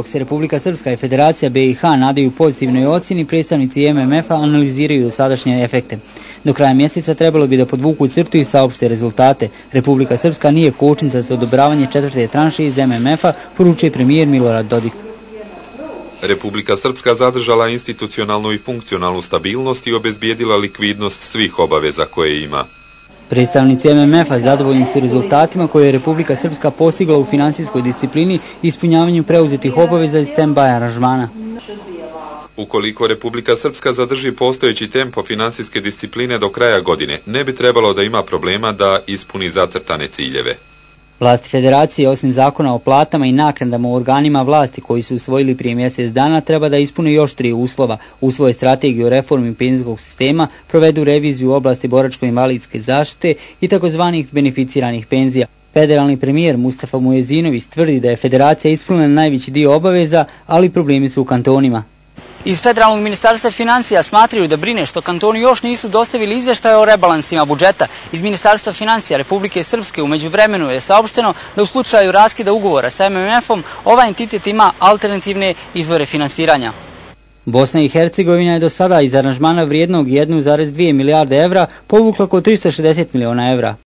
Dok se Republika Srpska i Federacija BiH nadaju pozitivnoj ocjeni, predstavnici MMF-a analiziraju sadašnje efekte. Do kraja mjeseca trebalo bi da podvuku crtu i saopšte rezultate. Republika Srpska nije kočnica za odobravanje četvrte tranše iz MMF-a, poručuje premijer Milorad Dodik. Republika Srpska zadržala institucionalnu i funkcionalnu stabilnost i obezbijedila likvidnost svih obaveza koje ima. Predstavnici MMF-a zadovoljni su rezultatima koje je Republika Srpska postigla u finansijskoj disciplini i ispunjavanju preuzetih obaveza iz stand-by aranžmana. Ukoliko Republika Srpska zadrži postojeći tempo finansijske discipline do kraja godine, ne bi trebalo da ima problema da ispuni zacrtane ciljeve. Vlasti federacije, osim zakona o platama i naknadama u organima vlasti koji su usvojili prije mjesec dana, treba da ispune još tri uslova. U svoje strategiju o reformi penzijskog sistema provedu reviziju u oblasti boračko-invalidske zaštite i takozvanih beneficiranih penzija. Federalni premijer Mustafa Mujezinović tvrdi da je federacija ispunila najveći dio obaveza, ali problemi su u kantonima. Iz Federalnog ministarstva financija smatraju da brine što kantoni još nisu dostavili izveštaje o rebalansima budžeta. Iz Ministarstva financija Republike Srpske umeđu vremenu je saopšteno da u slučaju raskida ugovora sa MMF-om ovaj entitet ima alternativne izvore finansiranja. Bosna i Hercegovina je do sada iz aranžmana vrijednog 1,2 milijarde evra povukla oko 360 miliona evra.